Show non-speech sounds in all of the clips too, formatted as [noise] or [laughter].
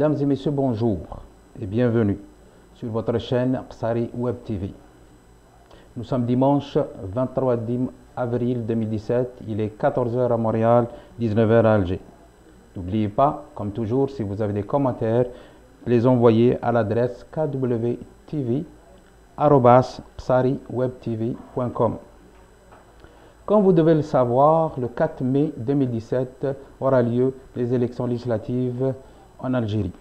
Mesdames et messieurs, bonjour et bienvenue sur votre chaîne Psari Web TV. Nous sommes dimanche 23 avril 2017, il est 14h à Montréal, 19h à Alger. N'oubliez pas, comme toujours, si vous avez des commentaires, les envoyer à l'adresse kwtv.psariwebtv.com. Comme vous devez le savoir, le 4 mai 2017 aura lieu les élections législatives en Algérie.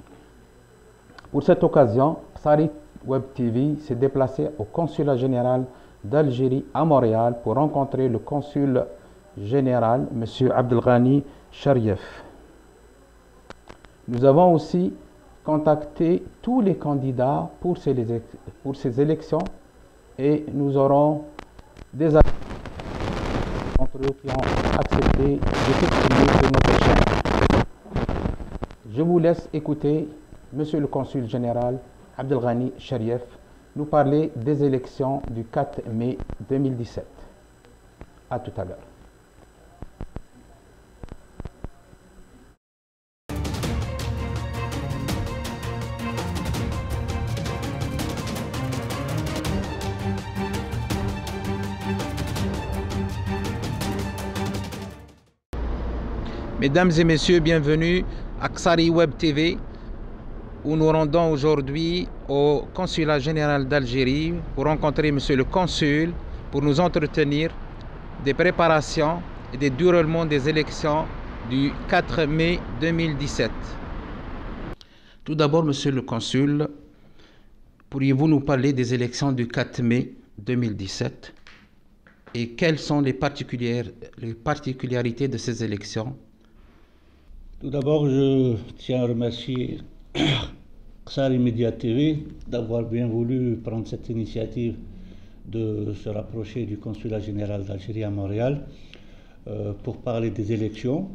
Pour cette occasion, Psari Web TV s'est déplacé au consulat général d'Algérie à Montréal pour rencontrer le consul général, M. Abdelghani Sharief. Nous avons aussi contacté tous les candidats pour ces, pour ces élections et nous aurons des qui ont accepté de sur notre. Je vous laisse écouter Monsieur le Consul général Abdelghani Sharief nous parler des élections du 4 mai 2017. À tout à l'heure. Mesdames et messieurs, bienvenue à Xari Web TV où nous rendons aujourd'hui au consulat général d'Algérie pour rencontrer monsieur le consul pour nous entretenir des préparations et des déroulements des élections du 4 mai 2017. Tout d'abord, monsieur le consul, pourriez-vous nous parler des élections du 4 mai 2017 et quelles sont les particularités de ces élections? Tout d'abord, je tiens à remercier [coughs] Media TV d'avoir bien voulu prendre cette initiative de se rapprocher du consulat général d'Algérie à Montréal euh, pour parler des élections,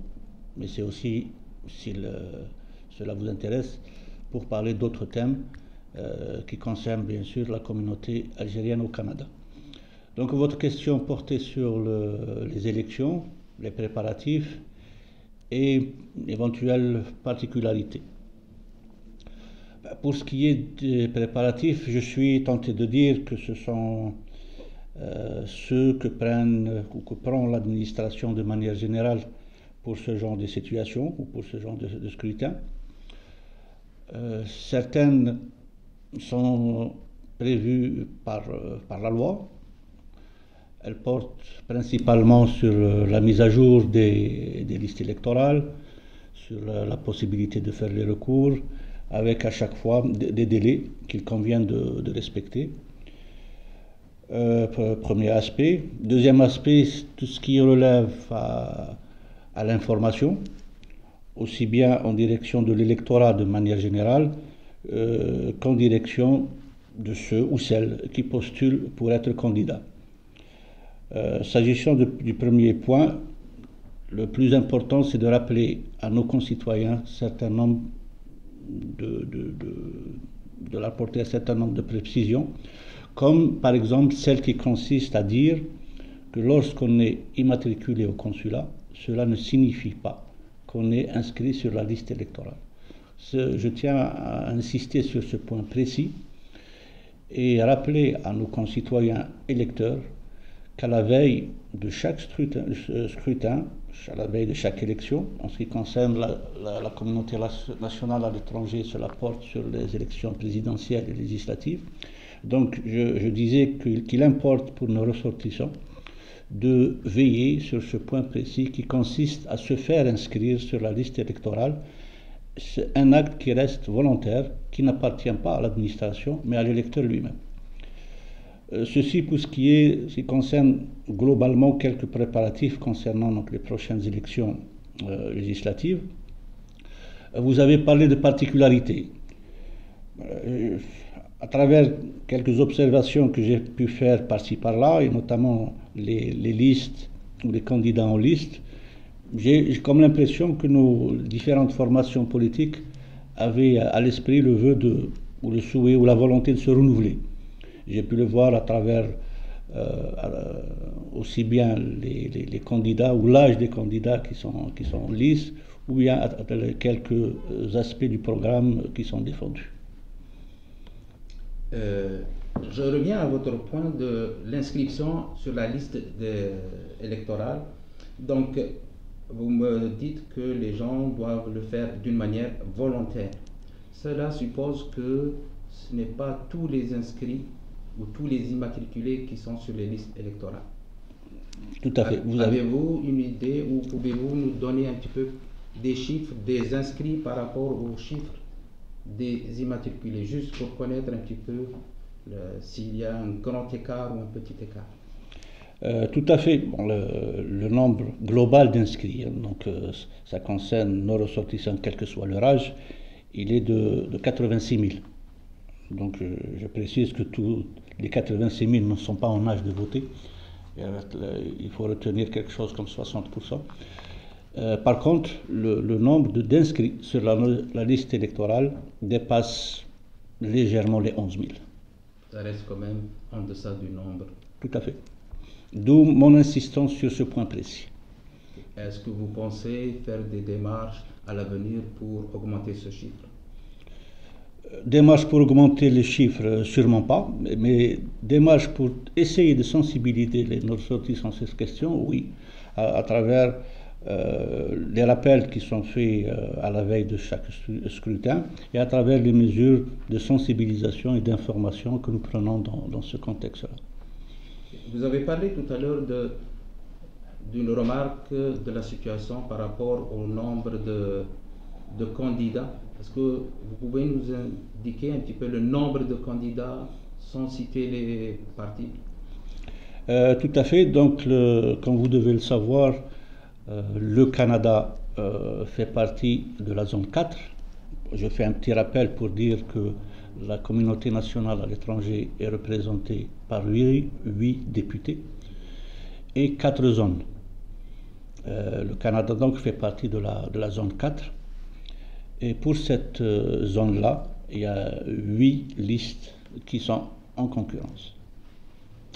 mais c'est aussi, si cela vous intéresse, pour parler d'autres thèmes euh, qui concernent bien sûr la communauté algérienne au Canada. Donc votre question portait sur les élections, les préparatifs et éventuelles particularités. Pour ce qui est des préparatifs, je suis tenté de dire que ce sont euh, ceux que prennent ou que prend l'administration de manière générale pour ce genre de situation ou pour ce genre de, scrutin. Euh, certaines sont prévues par, euh, par la loi, elle porte principalement sur euh, la mise à jour des, listes électorales, sur la, possibilité de faire les recours, avec à chaque fois des, délais qu'il convient de, respecter. Euh, premier aspect. Deuxième aspect, tout ce qui relève à, l'information, aussi bien en direction de l'électorat de manière générale euh, qu'en direction de ceux ou celles qui postulent pour être candidats. Euh, s'agissant du premier point, le plus important, c'est de rappeler à nos concitoyens certain nombre de, de, un certain nombre de précisions, comme par exemple celle qui consiste à dire que lorsqu'on est immatriculé au consulat, cela ne signifie pas qu'on est inscrit sur la liste électorale. je tiens à insister sur ce point précis et rappeler à nos concitoyens électeurs qu'à la veille de chaque scrutin, scrutin, à la veille de chaque élection, en ce qui concerne la, communauté nationale à l'étranger, cela porte sur les élections présidentielles et législatives. Donc je, disais qu'il importe pour nos ressortissants de veiller sur ce point précis qui consiste à se faire inscrire sur la liste électorale. C'est un acte qui reste volontaire, qui n'appartient pas à l'administration, mais à l'électeur lui-même. Euh, ceci pour ce qui, est, ce qui concerne globalement quelques préparatifs concernant donc, les prochaines élections euh, législatives. Vous avez parlé de particularités. Euh, à travers quelques observations que j'ai pu faire par-ci par-là, et notamment les, listes ou les candidats en liste, j'ai comme l'impression que nos différentes formations politiques avaient à l'esprit le vœu de, ou le souhait ou la volonté de se renouveler. J'ai pu le voir à travers euh, aussi bien les, candidats ou l'âge des candidats qui sont, qui sont lice, ou il y a quelques aspects du programme qui sont défendus. Euh, je reviens à votre point de l'inscription sur la liste électorale. Donc, vous me dites que les gens doivent le faire d'une manière volontaire. Cela suppose que ce n'est pas tous les inscrits ou tous les immatriculés qui sont sur les listes électorales. Tout à fait. Vous Avez-vous une idée ou pouvez-vous nous donner un petit peu des chiffres des inscrits par rapport aux chiffres des immatriculés, juste pour connaître un petit peu s'il y a un grand écart ou un petit écart? Euh, tout à fait. Bon, le, nombre global d'inscrits, hein, donc euh, ça concerne nos ressortissants, quel que soit leur âge, il est de, 86 000. Donc euh, je précise que tous les 86 000 ne sont pas en âge de voter. il faut retenir quelque chose comme 60%. par contre, le, nombre d'inscrits sur la, la, liste électorale dépasse légèrement les 11 000. Ça reste quand même en deçà du nombre. Tout à fait. D'où mon insistance sur ce point précis. Est-ce que vous pensez faire des démarches à l'avenir pour augmenter ce chiffre? Démarches pour augmenter les chiffres, sûrement pas, mais démarches pour essayer de sensibiliser les, nos sortissants sur cette question, oui, à, travers euh, les rappels qui sont faits euh, à la veille de chaque scrutin et à travers les mesures de sensibilisation et d'information que nous prenons dans, ce contexte-là. Vous avez parlé tout à l'heure d'une remarque de la situation par rapport au nombre de candidats. Est-ce que vous pouvez nous indiquer un petit peu le nombre de candidats sans citer les partis euh, Tout à fait. Donc, comme vous devez le savoir, euh, le Canada euh, fait partie de la zone 4. Je fais un petit rappel pour dire que la communauté nationale à l'étranger est représentée par 8, députés et 4 zones. Le Canada donc fait partie de la, de la zone 4. Et pour cette euh, zone-là, il y a 8 listes qui sont en concurrence.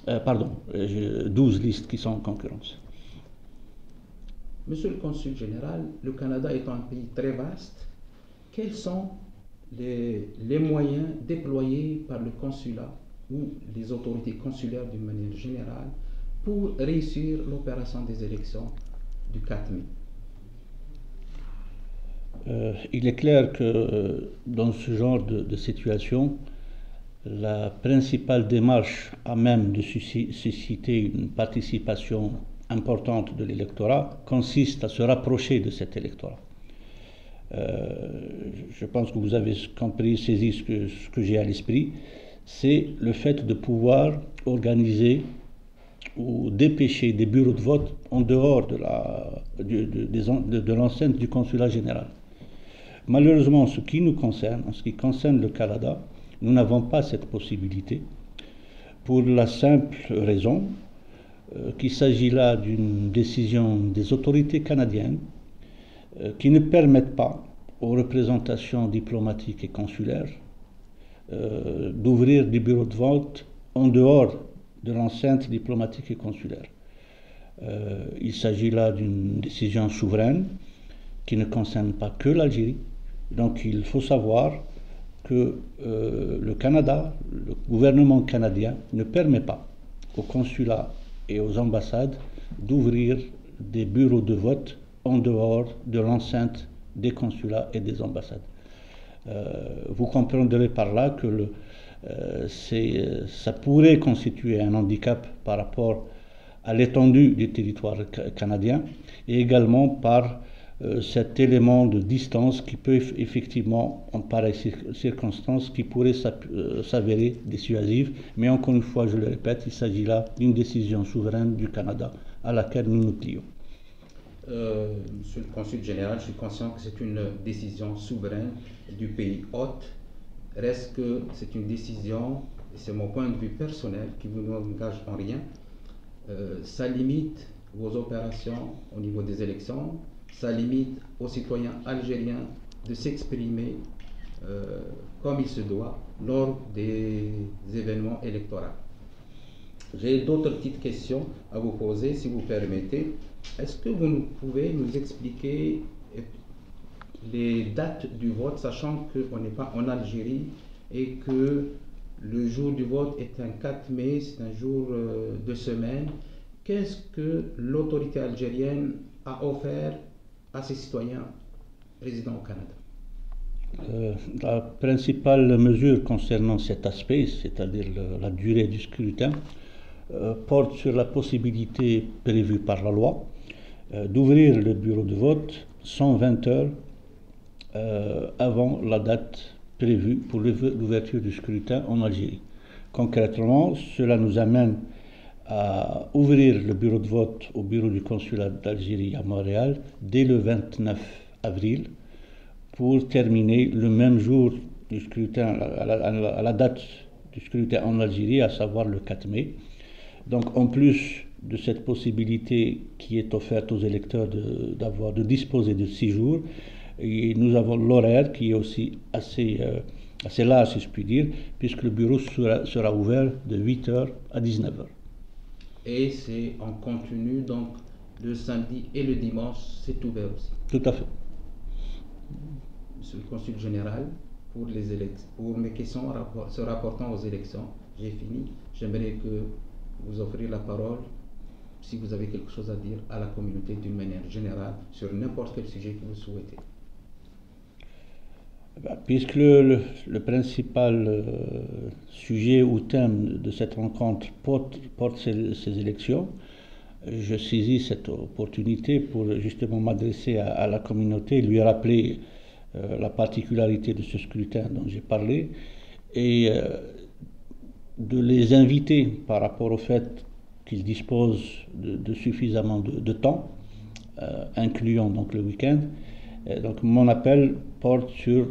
Euh, pardon, 12 listes qui sont en concurrence. Monsieur le Consul général, le Canada est un pays très vaste. Quels sont les, les, moyens déployés par le consulat ou les autorités consulaires d'une manière générale pour réussir l'opération des élections du 4 mai? Euh, Il est clair que euh, dans ce genre de, situation, la principale démarche à même de susciter une participation importante de l'électorat consiste à se rapprocher de cet électorat. Euh, je pense que vous avez compris, saisi ce que, que j'ai à l'esprit, c'est le fait de pouvoir organiser ou dépêcher des bureaux de vote en dehors de l'enceinte du consulat général. Malheureusement, en ce qui nous concerne, en ce qui concerne le Canada, nous n'avons pas cette possibilité pour la simple raison euh, qu'il s'agit là d'une décision des autorités canadiennes euh, qui ne permettent pas aux représentations diplomatiques et consulaires euh, d'ouvrir des bureaux de vote en dehors de l'enceinte diplomatique et consulaire. Il s'agit là d'une décision souveraine qui ne concerne pas que l'Algérie. Donc il faut savoir que le Canada, le gouvernement canadien, ne permet pas aux consulats et aux ambassades d'ouvrir des bureaux de vote en dehors de l'enceinte des consulats et des ambassades. Euh, vous comprendrez par là que euh, ça pourrait constituer un handicap par rapport à l'étendue du territoire canadien et également par euh, cet élément de distance qui peut effectivement, en pareille circonstance, qui pourrait s'avérer dissuasive. Mais encore une fois, je le répète, il s'agit là d'une décision souveraine du Canada à laquelle nous nous plions. Euh, monsieur le Consul général, je suis conscient que c'est une décision souveraine du pays hôte. Reste que c'est une décision, et c'est mon point de vue personnel, qui vous engage en rien. Euh, ça limite vos opérations au niveau des élections, ça limite aux citoyens algériens de s'exprimer euh, comme il se doit lors des événements électoraux. J'ai d'autres petites questions à vous poser, si vous permettez. Est-ce que vous pouvez nous expliquer les dates du vote, sachant qu'on n'est pas en Algérie et que le jour du vote est un 4 mai, c'est un jour euh, de semaine. Qu'est-ce que l'autorité algérienne a offert à ses citoyens résidant au Canada euh, La principale mesure concernant cet aspect, c'est-à-dire la durée du scrutin, euh, porte sur la possibilité prévue par la loi d'ouvrir le bureau de vote 120 heures avant la date prévu pour l'ouverture du scrutin en Algérie. Concrètement, cela nous amène à ouvrir le bureau de vote au bureau du consulat d'Algérie à Montréal dès le 29 avril pour terminer le même jour du scrutin, à la, date du scrutin en Algérie, à savoir le 4 mai. Donc en plus de cette possibilité qui est offerte aux électeurs de, disposer de six jours, nous avons l'horaire qui est aussi assez, euh, assez large, si je puis dire, puisque le bureau sera, sera ouvert de 8h à 19h. Et c'est en continu, donc le samedi et le dimanche, c'est ouvert aussi. Tout à fait. Monsieur le consul général, pour, les élections, pour mes questions se rapportant aux élections, j'ai fini. J'aimerais que vous offriez la parole si vous avez quelque chose à dire à la communauté d'une manière générale sur n'importe quel sujet que vous souhaitez. Puisque le, principal euh, sujet ou thème de cette rencontre porte, ces, élections, je saisis cette opportunité pour justement m'adresser à, la communauté, lui rappeler euh, la particularité de ce scrutin dont j'ai parlé et euh, de les inviter par rapport au fait qu'ils disposent de, suffisamment de, temps, incluant donc le week-end. donc mon appel porte sur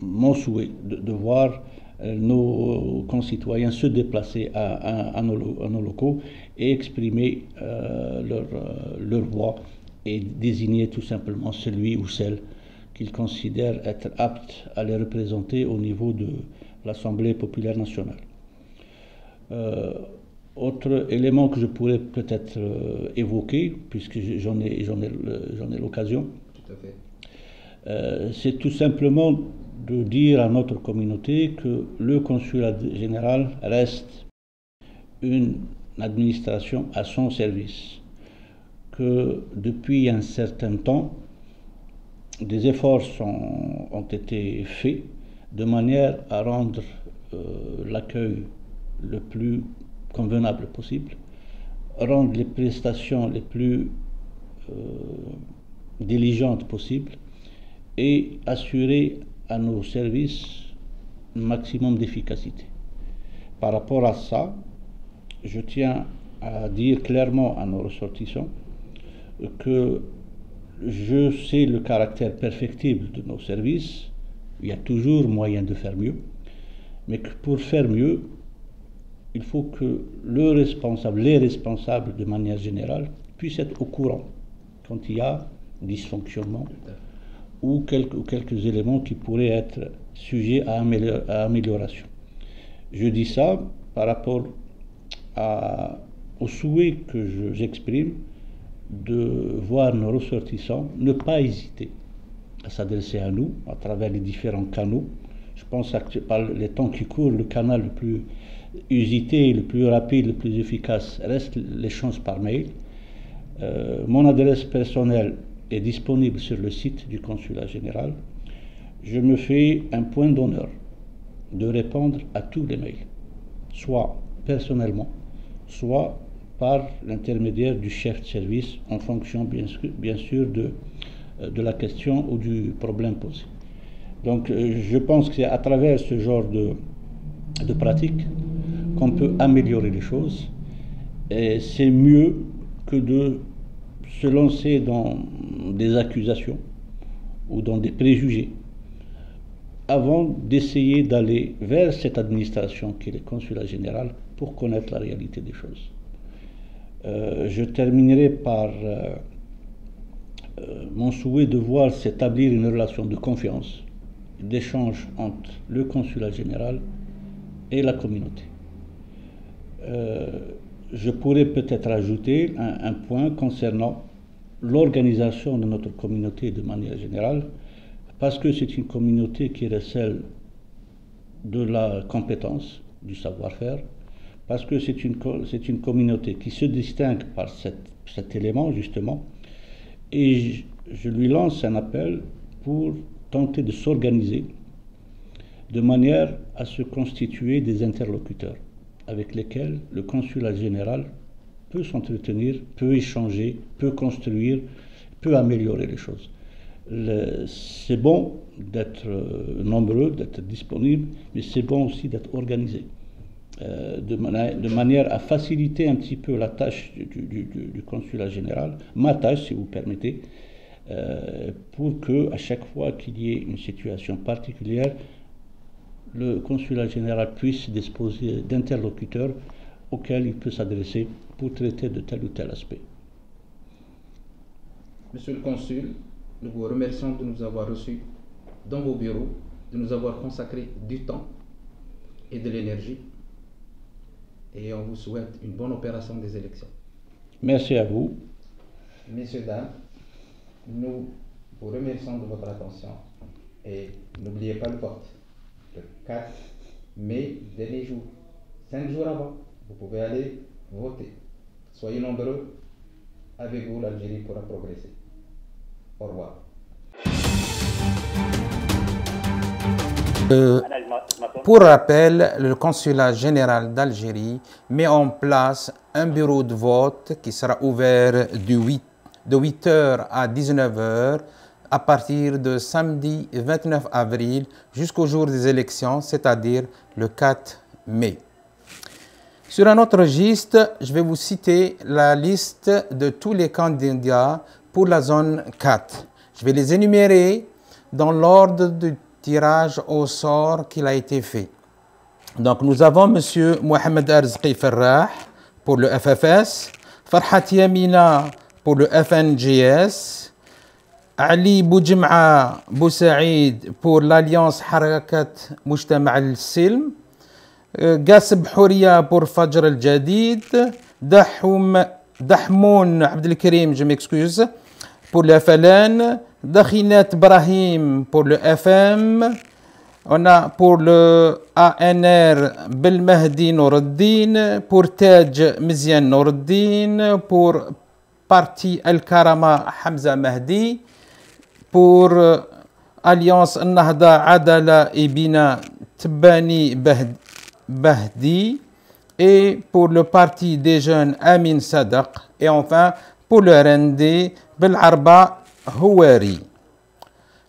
mon souhait de, voir euh, nos concitoyens se déplacer à, nos, locaux et exprimer euh, leur, euh, leur, voix et désigner tout simplement celui ou celle qu'ils considèrent être apte à les représenter au niveau de l'Assemblée populaire nationale. autre élément que je pourrais peut-être évoquer, puisque j'en ai, ai, j'en ai l'occasion, c'est tout simplement de dire à notre communauté que le consulat général reste une administration à son service, que depuis un certain temps, des efforts ont été faits de manière à rendre euh, l'accueil le plus convenable possible, rendre les prestations les plus euh, diligentes possibles et assurer à nos services maximum d'efficacité. Par rapport à ça, je tiens à dire clairement à nos ressortissants que je sais le caractère perfectible de nos services, il y a toujours moyen de faire mieux, mais que pour faire mieux, il faut que le responsable, les responsables de manière générale, puissent être au courant quand il y a dysfonctionnement ou quelques, éléments qui pourraient être sujets à, amélioration. Je dis ça par rapport au souhait que j'exprime de voir nos ressortissants ne pas hésiter à s'adresser à nous à travers les différents canaux. Je pense que par les temps qui courent, le canal le plus usité, le plus rapide, le plus efficace reste l'échange par mail. Euh, mon adresse personnelle est disponible sur le site du consulat général, je me fais un point d'honneur de répondre à tous les mails, soit personnellement, soit par l'intermédiaire du chef de service en fonction bien sûr, bien sûr de, euh, de la question ou du problème posé. Donc euh, je pense que c'est à travers ce genre de, de pratique qu'on peut améliorer les choses et c'est mieux que de se lancer dans des accusations ou dans des préjugés avant d'essayer d'aller vers cette administration qui est le consulat général pour connaître la réalité des choses. Euh, je terminerai par euh, euh, mon souhait de voir s'établir une relation de confiance, d'échange entre le consulat général et la communauté je pourrais peut-être ajouter un, point concernant l'organisation de notre communauté de manière générale parce que c'est une communauté qui recèle de la compétence, du savoir-faire, parce que c'est une, c'est une communauté qui se distingue par cet élément, justement, et je lui lance un appel pour tenter de s'organiser de manière à se constituer des interlocuteurs avec lesquels le consulat général peut s'entretenir, peut échanger, peut construire, peut améliorer les choses. C'est bon d'être euh, nombreux, d'être disponible, mais c'est bon aussi d'être organisé. Euh, de, manière à faciliter un petit peu la tâche du consulat général, ma tâche si vous permettez, euh, pour que à chaque fois qu'il y ait une situation particulière, le consulat général puisse disposer d'interlocuteurs auxquels il peut s'adresser pour traiter de tel ou tel aspect. Monsieur le consul, nous vous remercions de nous avoir reçus dans vos bureaux, de nous avoir consacré du temps et de l'énergie et on vous souhaite une bonne opération des élections. Merci à vous. Messieurs, dames, nous vous remercions de votre attention et n'oubliez pas le vote. Le 4 mai, dernier jour, 5 jours avant, vous pouvez aller voter. Soyez nombreux, avec vous l'Algérie pourra progresser. Au revoir. Euh, pour rappel, le consulat général d'Algérie met en place un bureau de vote qui sera ouvert du 8, de 8h à 19h à partir de samedi 29 avril jusqu'au jour des élections, c'est-à-dire le 4 mai. Sur un autre registre, je vais vous citer la liste de tous les candidats pour la zone 4. Je vais les énumérer dans l'ordre du tirage au sort qu'il a été fait. Donc nous avons M. Mohamed Arzqi Farrah pour le FFS, Farhat Yamina pour le FNGS, Ali Boujim'a Boussaïd pour l'Alliance Harakat Mujtama al-Silm, Gassib Houria pour Fajr al-Jadid, Dahoum, Dahmoun Abdelkarim, je m'excuse, pour le FLN, Dakhinat Brahim pour le FM. On a pour le ANR Belmehdi Noureddin, pour Tej Mizian Noureddin, pour Parti Al-Karama Hamza Mahdi, pour Alliance Nahda Adala Ibina Tbani Bahdi, et pour le Parti des jeunes Amin Sadaq, et enfin pour le RND Belarba Houari.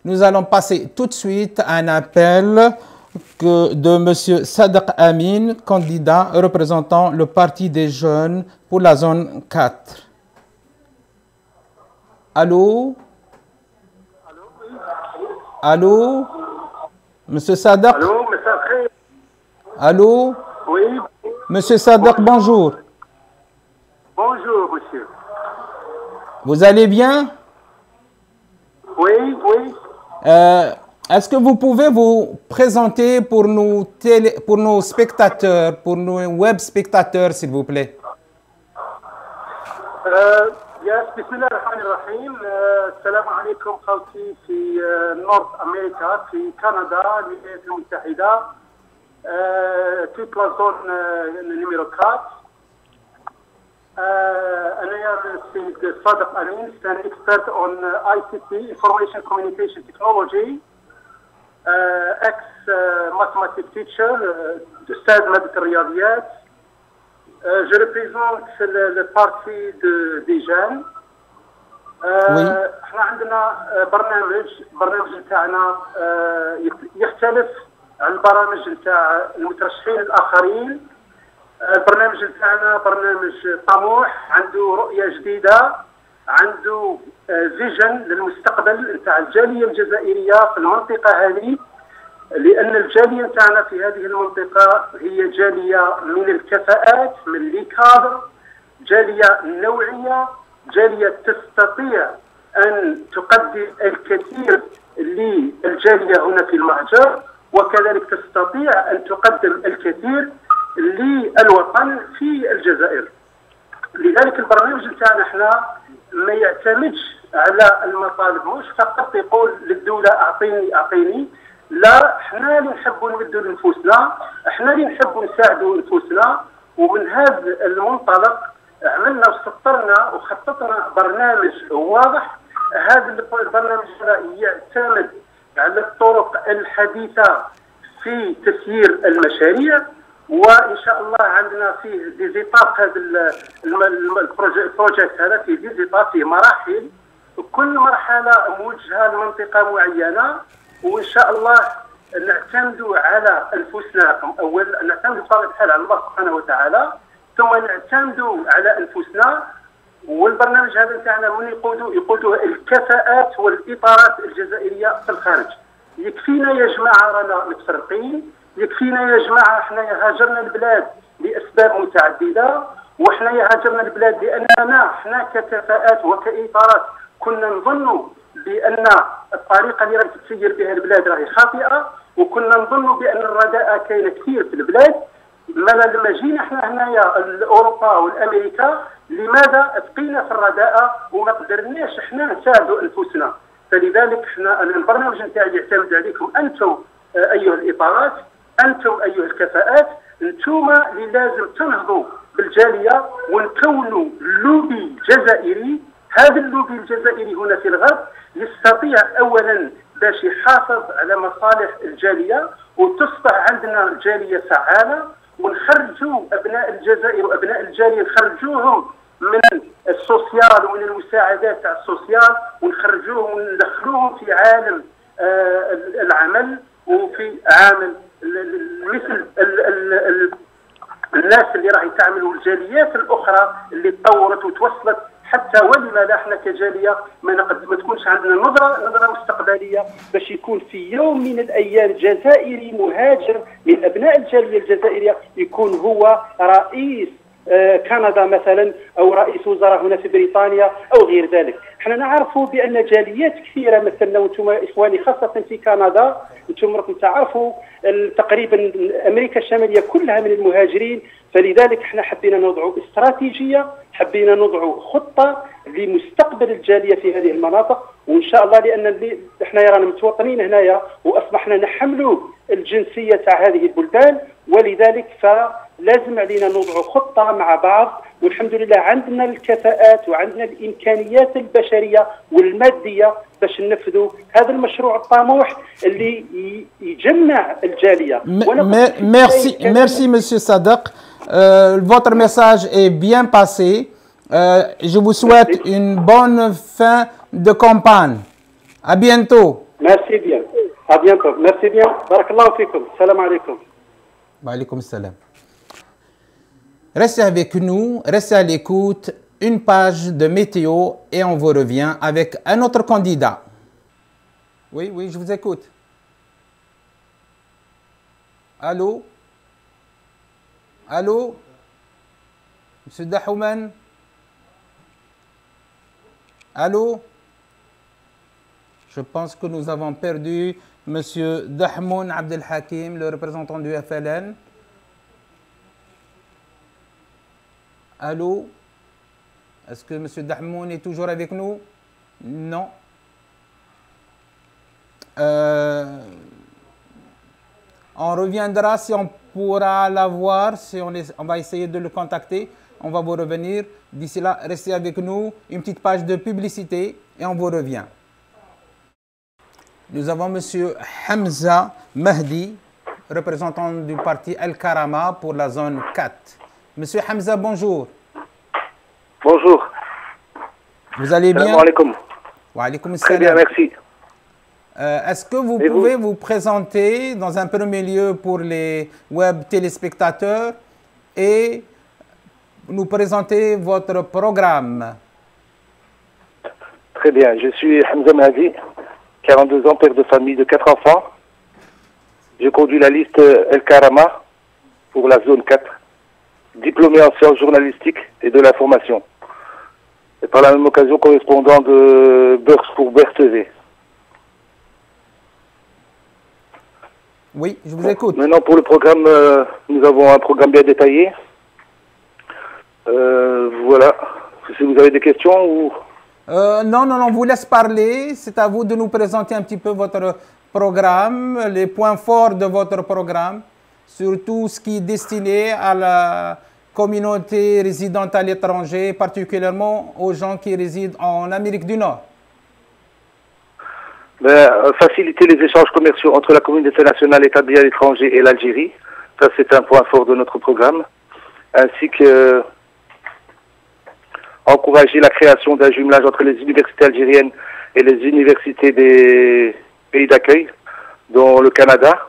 Nous allons passer tout de suite à un appel de M. Sadaq Amin, candidat représentant le Parti des jeunes pour la zone 4. Allô? Allô Monsieur Sadaq Allô, monsieur Allô Oui. Monsieur Sadaq, bonjour. Bonjour, monsieur. Vous allez bien Oui, oui. Euh, Est-ce que vous pouvez vous présenter pour nos, télé, pour nos spectateurs, pour nos web spectateurs, s'il vous plaît? آه، يا بسم الله الرحمن الرحيم السلام عليكم خوتي في نورث أمريكا في كندا الولايات المتحده آه، توت لا زون آه، نيميرو 4 آه، انايا السيد صادق امين كان اكسبرت اون اي سي تي انفورميشن كوميونيكيشن تكنولوجي إكس ماثماتيك تيتشر أستاذ ماده الرياضيات Euh, je représente le, le parti de, des jeunes. آه، Oui. إحنا عندنا آه، برنامج برنامج نتاعنا آه، يخ- يختلف عن البرامج نتاع المترشحين الآخرين آه، البرنامج نتاعنا برنامج طموح عنده رؤية جديدة عنده فيجن للمستقبل نتاع الجالية الجزائرية في المنطقة هذه لأن الجالية نتاعنا في هذه المنطقة هي جالية من الكفاءات من لي كادر جالية نوعية جالية تستطيع أن تقدم الكثير للجالية هنا في المهجر وكذلك تستطيع أن تقدم الكثير للوطن في الجزائر. لذلك البرنامج نتاعنا إحنا ما يعتمدش على المطالب مش فقط يقول للدولة أعطيني أعطيني. لا إحنا اللي نحبوا نمدوا لنفوسنا إحنا اللي نحبوا نساعدوا نفوسنا ومن هذا المنطلق عملنا وسطرنا وخططنا برنامج واضح. هذا البرنامج يعتمد على الطرق الحديثة في تسيير المشاريع وإن شاء الله عندنا فيه ديزيتاب هذا البروجيكت هذا فيه ديزيتاب فيه مراحل. كل مرحلة موجهة لمنطقة معينة. وإن شاء الله نعتمدوا على انفسنا أول نعتمد بطبيعة الحال على الله سبحانه وتعالى ثم نعتمدوا على أنفسنا والبرنامج هذا نتاعنا من يقودوا يقودوا الكفاءات والإطارات الجزائرية في الخارج. يكفينا يا جماعة رانا متفرقين يكفينا يا جماعة إحنا هاجرنا البلاد لأسباب متعددة وحنا هاجرنا البلاد لأننا إحنا ككفاءات وكإطارات كنا نظن بأن الطريقة اللي راهي تسير بها البلاد راهي خاطئة وكنا نظن بأن الرداء كاينة كثير في البلاد. مالا لما جينا إحنا هنايا اوروبا والأمريكا لماذا بقينا في الرداء وما قدرناش إحنا نساعدوا أنفسنا؟ فلذلك إحنا البرنامج نتاعي يعتمد عليكم أنتم أيها الإطارات أنتم أيها الكفاءات. أنتم اللي لازم تنهضوا بالجالية ونكونوا لوبي جزائري هذا اللوبي الجزائري هنا في الغرب يستطيع اولا باش يحافظ على مصالح الجالية وتصبح عندنا جالية فعالة ونخرجوا أبناء الجزائر وأبناء الجالية نخرجوهم من السوسيال ومن المساعدات تاع السوسيال ونخرجوهم وندخلوهم في عالم آه العمل وفي عامل مثل الناس اللي راهي تعمل والجاليات الأخرى اللي تطورت وتوصلت حتى ولما لا إحنا كجالية ما نقد ما تكونش عندنا نظره نظرة مستقبلية باش يكون في يوم من الأيام جزائري مهاجر من أبناء الجالية الجزائرية يكون هو رئيس كندا مثلا أو رئيس وزراء هنا في بريطانيا أو غير ذلك. إحنا نعرف بأن جاليات كثيرة مثلا وأنتم إخواني خاصة في كندا. أنتم راكم تعرفوا تقريبا أمريكا الشمالية كلها من المهاجرين. فلذلك إحنا حبينا نوضعوا استراتيجية حبينا نوضعوا خطة لمستقبل الجالية في هذه المناطق. وإن شاء الله لأن إحنا رانا متوطنين هنايا وأصبحنا نحملوا الجنسية تاع هذه البلدان. ولذلك فلازم علينا نوضعوا خطة مع بعض والحمد لله عندنا الكفاءات وعندنا الإمكانيات البشرية والمادية باش ننفذوا هذا المشروع الطموح اللي يجمع الجالية ميرسي ميرسي مسيو صدق votre message est bien passé. Euh, je vous souhaite une bonne fin de campagne. À bientôt. Merci bien. À bientôt. Merci bien. Barakallahu fikum. Salam alaikum. Salam. Restez avec nous, restez à l'écoute. Une page de météo et on vous revient avec un autre candidat. Oui, oui, je vous écoute. Allô? Allô? Monsieur Dahouman? Allô? Je pense que nous avons perdu Monsieur Dahmoun Abdel Hakim, le représentant du FLN. Allô? Est-ce que Monsieur Dahmoun est toujours avec nous? Non. Euh, on reviendra si on pourra l'avoir, si on, on, va essayer de le contacter. On va vous revenir. D'ici là, restez avec nous. Une petite page de publicité et on vous revient. Nous avons M. Hamza Mahdi, représentant du parti El Karama pour la zone 4. Monsieur Hamza, bonjour. Bonjour. Vous allez bien? Alaikum. Wa alaikum Très bien, merci. Euh, Est-ce que vous Et pouvez vous vous présenter dans un premier lieu pour les web téléspectateurs et nous présenter votre programme? Très bien, je suis Hamza Mahdi, 42 ans, père de famille de 4 enfants. Je conduis la liste El Karama pour la zone 4, diplômé en sciences journalistiques et de l'information. Et par la même occasion correspondant de Beurs pour TV. Oui, je vous écoute. Maintenant, pour le programme, euh, nous avons un programme bien détaillé. Euh, voilà. Si vous avez des questions ou Euh, non, non, on vous laisse parler. C'est à vous de nous présenter un petit peu votre programme, les points forts de votre programme, surtout ce qui est destiné à la communauté résidente à l'étranger, particulièrement aux gens qui résident en Amérique du Nord. Ben, euh, faciliter les échanges commerciaux entre la communauté nationale établie à l'étranger et l'Algérie. Ça, c'est un point fort de notre programme. Ainsi que encourager la création d'un jumelage entre les universités algériennes et les universités des pays d'accueil, dont le Canada.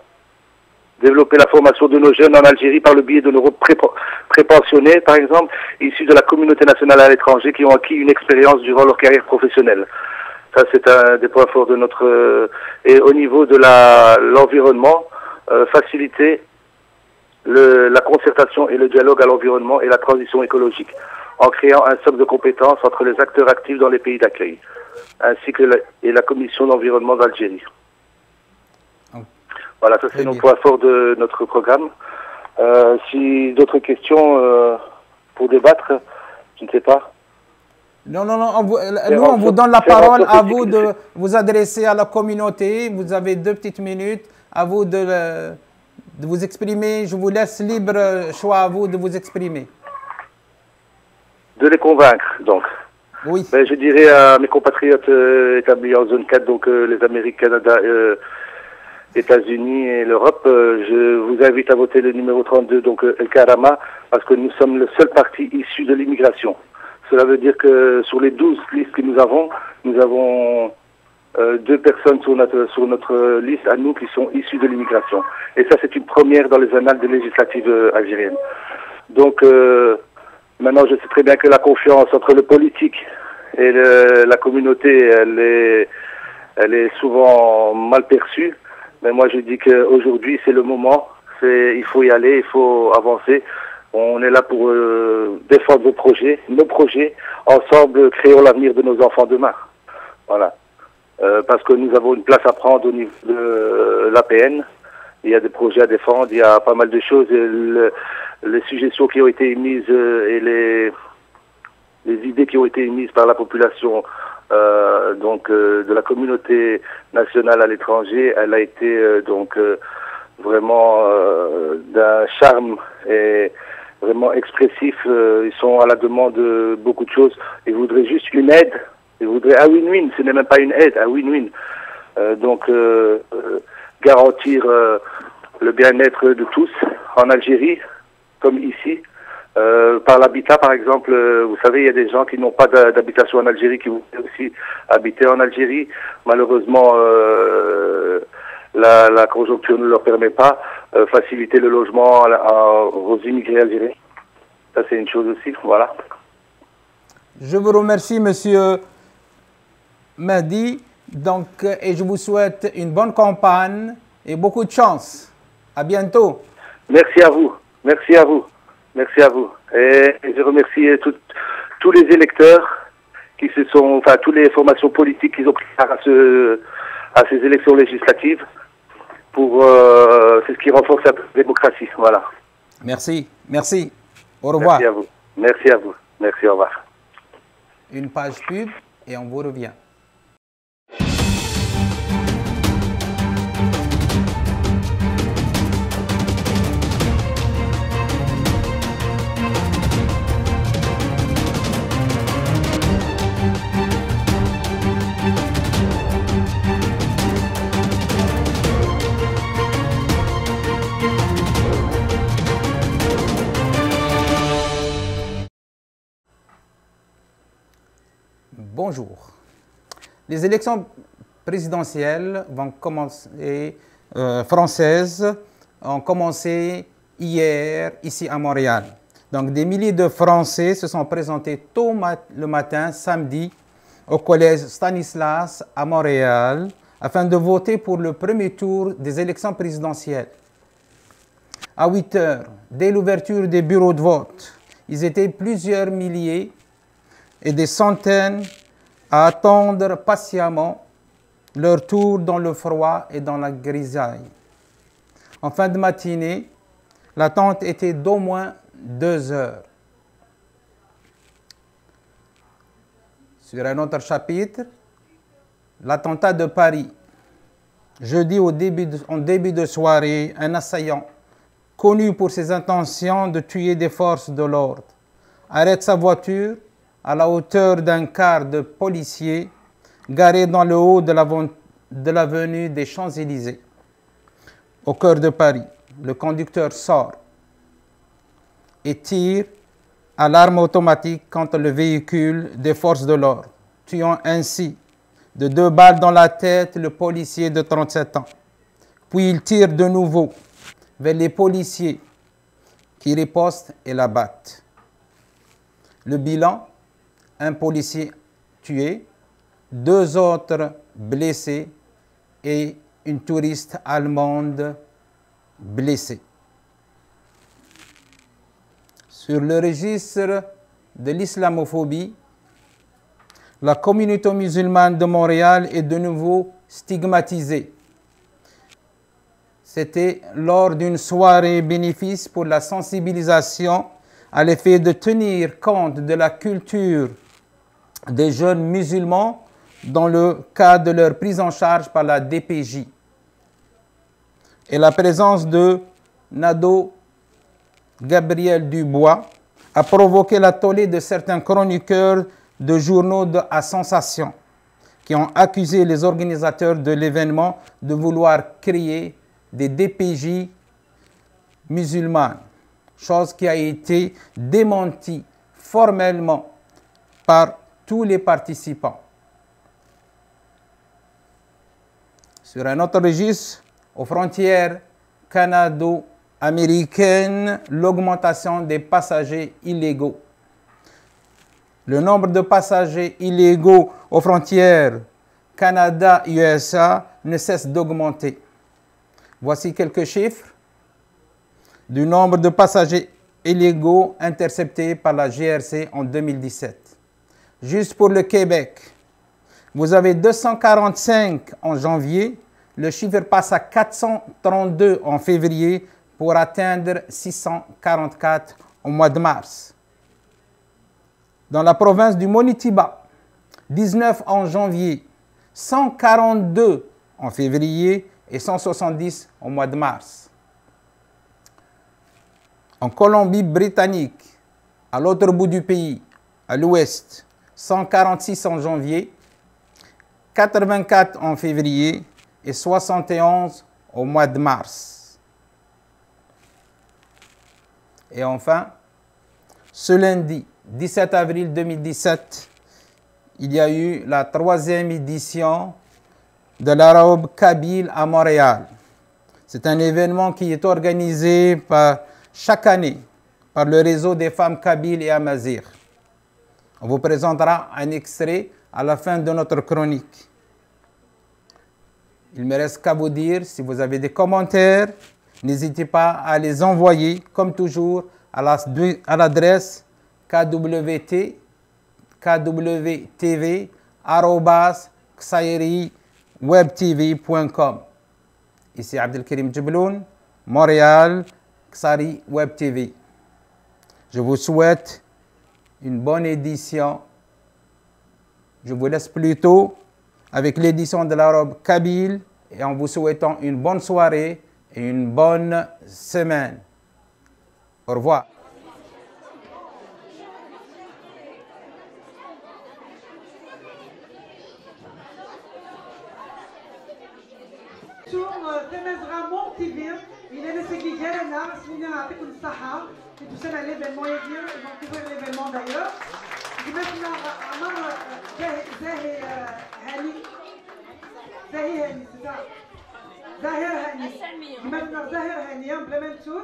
Développer la formation de nos jeunes en Algérie par le biais de nos prépensionnés, par exemple, issus de la communauté nationale à l'étranger qui ont acquis une expérience durant leur carrière professionnelle. Ça, c'est un des points forts de notre... Euh, et au niveau de l'environnement, euh, faciliter la concertation et le dialogue à l'environnement et la transition écologique en créant un socle de compétences entre les acteurs actifs dans les pays d'accueil, ainsi que la, et la commission d'environnement d'Algérie. Oh. Voilà, ça c'est nos points forts de notre programme. Euh, si d'autres questions euh, pour débattre, je ne sais pas. Non, non, non. On vous, nous, on vous donne la parole à vous de vous adresser à la communauté. Vous avez deux petites minutes. À vous de, de vous exprimer. Je vous laisse libre choix à vous de vous exprimer de les convaincre, donc. Oui. Ben, je dirais à mes compatriotes euh, établis en zone 4, donc euh, les Amériques, Canada, euh, États-Unis et l'Europe, je vous invite à voter le numéro 32, donc El Karama, parce que nous sommes le seul parti issu de l'immigration. Cela veut dire que sur les 12 listes que nous avons, nous avons deux personnes sur notre, sur notre liste à nous qui sont issues de l'immigration. Et ça, c'est une première dans les annales des législatives algériennes. Donc, Maintenant, je sais très bien que la confiance entre le politique et la communauté, elle est, elle est souvent mal perçue. Mais moi, je dis qu'aujourd'hui, c'est le moment. Il faut y aller, il faut avancer. On est là pour euh, défendre nos projets, nos projets. Ensemble, créons l'avenir de nos enfants demain. Voilà. Euh, parce que nous avons une place à prendre au niveau de l'APN. Il y a des projets à défendre, il y a pas mal de choses. Les suggestions qui ont été émises euh, et les, idées qui ont été émises par la population euh, donc euh, de la communauté nationale à l'étranger, elle a été donc vraiment d'un charme et vraiment expressif. ils sont à la demande de beaucoup de choses. Ils voudraient juste une aide. Ils voudraient un win-win. Ce n'est même pas une aide, un win-win. donc garantir le bien-être de tous en Algérie, comme ici. Euh, par l'habitat, par exemple, euh, vous savez, il y a des gens qui n'ont pas d'habitation en Algérie, qui voudraient aussi habiter en Algérie. Malheureusement, euh, la, conjoncture ne leur permet pas. faciliter le logement aux immigrés algériens. Ça, c'est une chose aussi. Voilà. Je vous remercie, monsieur Madi. Donc, et je vous souhaite une bonne campagne et beaucoup de chance. À bientôt. Merci à vous. Merci à vous. Merci à vous. Et je remercie tous les électeurs qui se sont, enfin, toutes les formations politiques qui ont pris part à, ce, à ces élections législatives pour, euh, c'est ce qui renforce la démocratie. Voilà. Merci. Merci. Au revoir. Merci à vous. Merci à vous. Merci, au revoir. Une page pub et on vous revient. Bonjour. Les élections présidentielles vont commencer, euh, françaises ont commencé hier ici à Montréal. Donc des milliers de Français se sont présentés tôt le matin, samedi, au collège Stanislas à Montréal afin de voter pour le premier tour des élections présidentielles. À 8 heures, dès l'ouverture des bureaux de vote, ils étaient plusieurs milliers et des centaines à attendre patiemment leur tour dans le froid et dans la grisaille. En fin de matinée, l'attente était d'au moins deux heures. Sur un autre chapitre, l'attentat de Paris. Jeudi, au début en début de soirée, un assaillant, connu pour ses intentions de tuer des forces de l'ordre, arrête sa voiture à la hauteur d'un quart de policiers garé dans le haut de l'avenue des Champs-Élysées, au cœur de Paris. Le conducteur sort et tire à l'arme automatique contre le véhicule des forces de l'ordre, tuant ainsi de deux balles dans la tête le policier de 37 ans. Puis il tire de nouveau vers les policiers qui ripostent et l'abattent. Le bilan, un policier tué, deux autres blessés et une touriste allemande blessée. Sur le registre de l'islamophobie, la communauté musulmane de Montréal est de nouveau stigmatisée. C'était lors d'une soirée bénéfice pour la sensibilisation à l'effet de tenir compte de la culture des jeunes musulmans dans le cadre de leur prise en charge par la DPJ. Et la présence de Nado Gabriel Dubois a provoqué la tollée de certains chroniqueurs de journaux de, à sensation qui ont accusé les organisateurs de l'événement de vouloir créer des DPJ musulmanes, chose qui a été démentie formellement par tous les participants. Sur un autre registre, aux frontières canado-américaines, l'augmentation des passagers illégaux. Le nombre de passagers illégaux aux frontières Canada-USA ne cesse d'augmenter. Voici quelques chiffres du nombre de passagers illégaux interceptés par la GRC en 2017. Juste pour le Québec, vous avez 245 en janvier, le chiffre passe à 432 en février pour atteindre 644 au mois de mars. Dans la province du Monitiba, 19 en janvier, 142 en février et 170 au mois de mars. En Colombie-Britannique, à l'autre bout du pays, à l'ouest, 146 en janvier, 84 en février et 71 au mois de mars. Et enfin, ce lundi 17 avril 2017, il y a eu la troisième édition de l'Arabe Kabyle à Montréal. C'est un événement qui est organisé chaque année par le réseau des femmes kabyles et amazir. On vous présentera un extrait à la fin de notre chronique. Il me reste qu'à vous dire, si vous avez des commentaires, n'hésitez pas à les envoyer, comme toujours, à l'adresse kwt, kwtv. Ici Abdelkarim Djibloun, Montréal, Ksari Web TV. Je vous souhaite une bonne édition. Je vous laisse plutôt avec l'édition de l'Arabe Kabyle et en vous souhaitant une bonne soirée et une bonne semaine. Au revoir. Il est مسك جيرنا سمينا يعطيكم الصحة وسمع ليفينمون يديروا ينطبوا ليفينمون دايوغ كما كنا عمر زاهي هاني زاهي هاني زاهر هاني كما زاهر هاني بلامانتون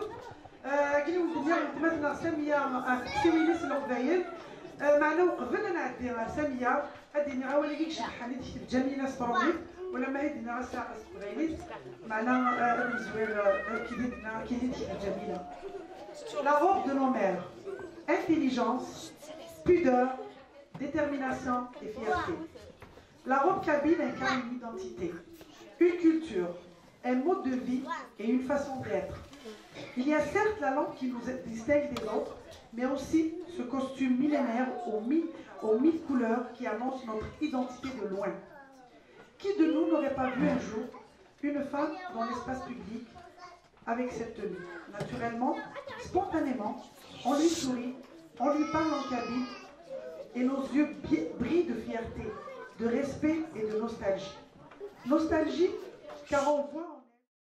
كاين ولدنا تمثلنا ساميه فيمينيست القبايل معنا وقبل نعدي ساميه هادي نعاود لك شحال هذيك الجميله سبروبيت ولما هيدنا ساعة قبيليت معنا مزوير كيديتنا كيديت جميلة La robe de nos mères. Intelligence, pudeur, détermination et fierté. La robe kabyle incarne une identité, une culture, un mode de vie et une façon d'être. Il y a certes la langue qui nous distingue des autres, mais aussi ce costume millénaire aux mille, aux mille couleurs qui annonce notre identité de loin. Qui de nous n'aurait pas vu un jour une femme dans l'espace public avec cette tenue? Naturellement, spontanément, on lui sourit, on lui parle en cabine et nos yeux brillent de fierté, de respect et de nostalgie. Nostalgie car on voit